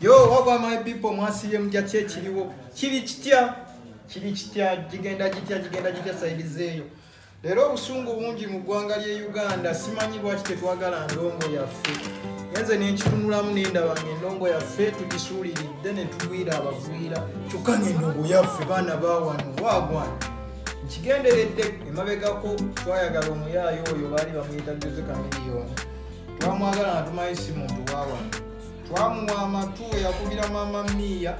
yo wagwa my people? Mwasibye mujja ki ekiriwo kiri kitya kiri kitya gigenda gitya gigenda gitya saidi zeeyo leero obusungu bungi mu ggwanga ly'e uganda simanyi lwaki tetwagala ndongo yaffe. Yenze nenkitunulamu nendabanga endongo yaffe tugisuuliridde ne tugwira abagwira. Kyokka ngaendongo yaffe baana bawano wagwana nkigenderedde emabegako twayagala omuyaayo oyo baali bamuyita jose kamiliyoni twamwagala nga tumanyi si muntu wawano twamuwa amatu eyakubira mama miya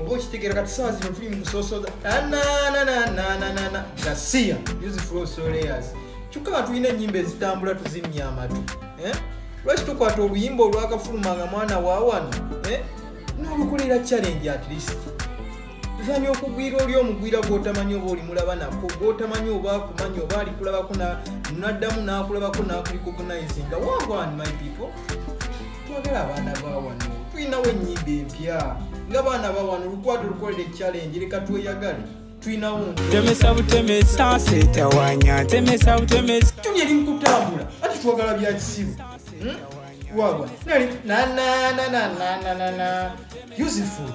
oba okitegeera kati sawa zino tuli mukusosoza anananananana gasiya usefulsoleas kyokka nga tulina enyimba ezitambula tuzimya amatu eh? lwaki tukwata oluyimba olwakafulumanga mwana wawano eh? nolukolera challenge at least tuzamya okugwira oli omugwira gwotamanyi oba olimulaba nako gwotamanyi oba akumanyi oba alikulabako naddamu nakulabako nakulicognizinga wagwan my people twagala abaana bawano tulinawo enyimba empya. Nga baana bawano lukwata olukolera echallenge leka tweyagale tulinawo temesa butemesa setawanya temesa butemesa. Tuli eri mukutambula ati twagala bya kisiru. Hmm? wagwa. Nali nanananananana useful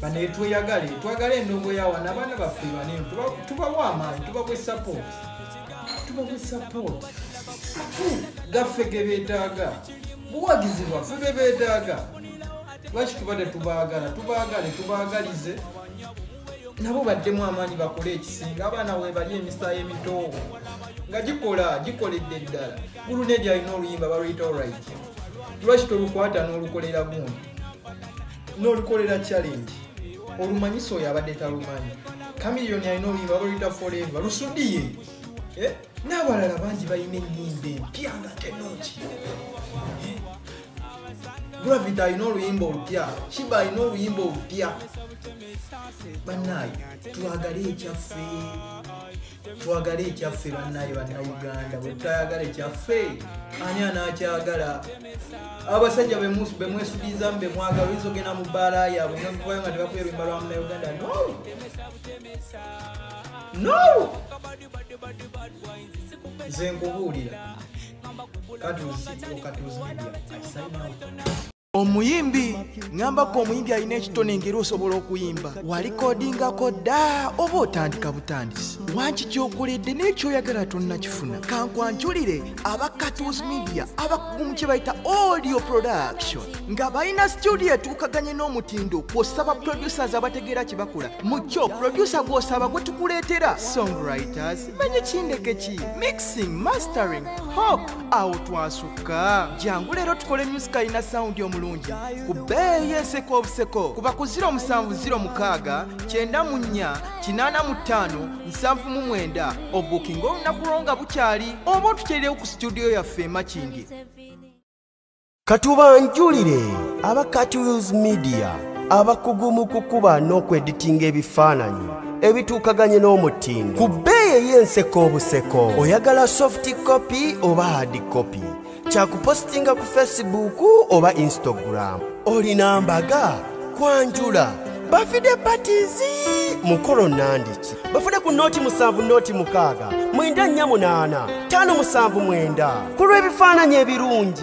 bano etweyagale twagala endongo yawana abaana baffe banene tuba- tubawa amaanyi tubawe support. Tubawe support gaffe gebeetaaga buwagizi bwaffe bebeetaaga lwaki tuba tetubaagala tubaagale tubaagalize. Nabo baddemu amaanyi bakole ekisinga. Abaana we bali emisaayi emitoowo nga gikola gikoledde ddala. Gulunedi alina oluyimba baluyita olrit lwaki tolukwata n'olukolera gundi? N'olukolera challenge. Olumanyisa oyo abadde talumanyi. Kamiliyoni alina oluyimba baluyita forever. Lusudiye? N'abalala bangi balina enyimba empya nga tenooki gravit alina oluyimba olupya kiba alina oluyimba olupya. Bannaayo twagale ekyaffe. Twagale ekyaffe bannaayo bannayuganda bwe tutayagala ekyaffe. Ani anakyagala? Abasajja bemwesulizamu bemwagala oyinza ogenda mu bbaala yaabwe novayo nga tebakuya lwimba lwa munauganda no! No nze nkubuulira katuzi okatuzi media I sign out. Omuyimbi ŋambako omuyimbi alina ekitone ngeri osobola okuyimba. Walikodingako dda oba otandika butandisi? Wanki kyokoledde n'ekyoyagala tonnakifuna? Kankwanjulire aba catus media abakugu mu kye bayita audio production nga balina studio etuukaganye n'omutindo kw'osaba producers abategeera kye bakola mu kyo producer gw'osaba gwe tukuleetera songwriters manyi kindeke ki? Mixing mastering hop awo twasukka. Jangu leero tukole music alina sawundi omulungi ku bbeeyi enseko obuseko ku 0706 94 85 79 obukinga olunaku lwo nga bukyali oba otuteerewo ku studio yaffe emakindi katubanjulire aba catus media abakugu mu kukuba n'okweditinga ebifaananyi ebituukaganye n'omutindo. Ku bbeeyi ey'enseko obuseko oyagala soft copy oba hard copy kyakupositinga ku facebook oba instagram. Olina mbaga? Kwanjula. Bafide patizi mukolo nandiki. Bafune ku nooti musanvu nooti mukaaga mwenda nnya munaana ttaano musanvu mwenda. Ku lw'ebifaananyi ebirungi